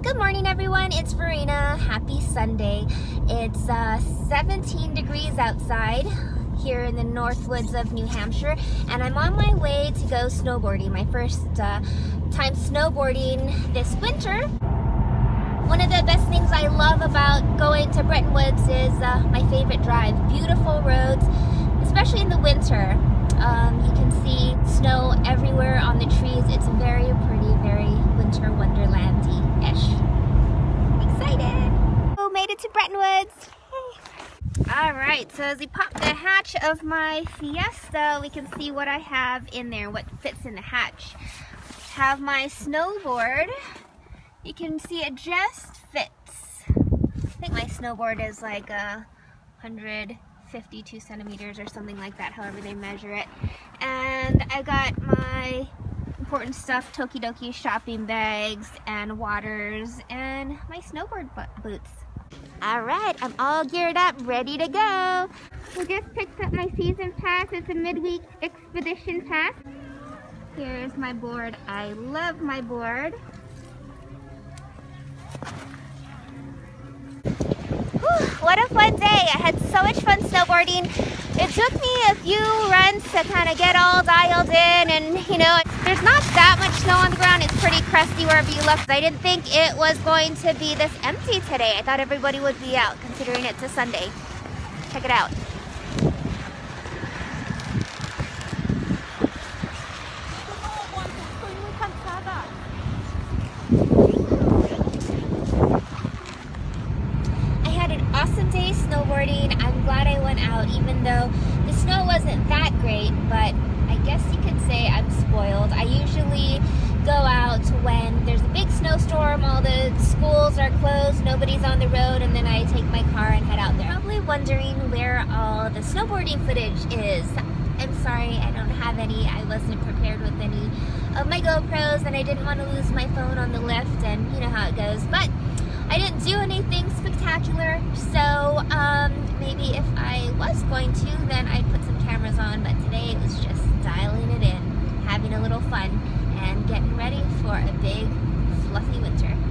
Good morning everyone, it's Verena. Happy Sunday. It's uh, 17 degrees outside here in the north woods of New Hampshire and I'm on my way to go snowboarding. My first uh, time snowboarding this winter. One of the best things I love about going to Bretton Woods is uh, my favorite drive. Beautiful roads, especially in the winter. Um, you can see snow everywhere on the trees. It's very pretty, very winter wonderlandy-ish. To Bretton Woods. All right, so as we pop the hatch of my Fiesta, we can see what I have in there, what fits in the hatch. Have my snowboard. You can see it just fits. I think my snowboard is like a hundred 52 centimeters or something like that, however they measure it. And I got my important stuff, Tokidoki shopping bags and waters and my snowboard boots. All right, I'm all geared up, ready to go. We just picked up my season pass. It's a midweek expedition pass. Here's my board. I love my board. what a fun day. I had so much fun snowboarding. It took me a few runs to kind of get all dialed in and there's not that much snow on the ground. It's pretty crusty wherever you look. I didn't think it was going to be this empty today. I thought everybody would be out considering it's a Sunday. Check it out. I had an awesome day snowboarding. I'm glad I went out even though the snow wasn't that great, but I guess you could say I'm spoiled. I usually go out when there's a big snowstorm, all the schools are closed, nobody's on the road, and then I take my car and head out there. Probably wondering where all the snowboarding footage is. I'm sorry, I don't have any. I wasn't prepared with any of my GoPros, and I didn't want to lose my phone on the lift, and you know how it goes. But I didn't do anything spectacular, so um, maybe if I was going to, then I'd put some fun, and getting ready for a big, fluffy winter.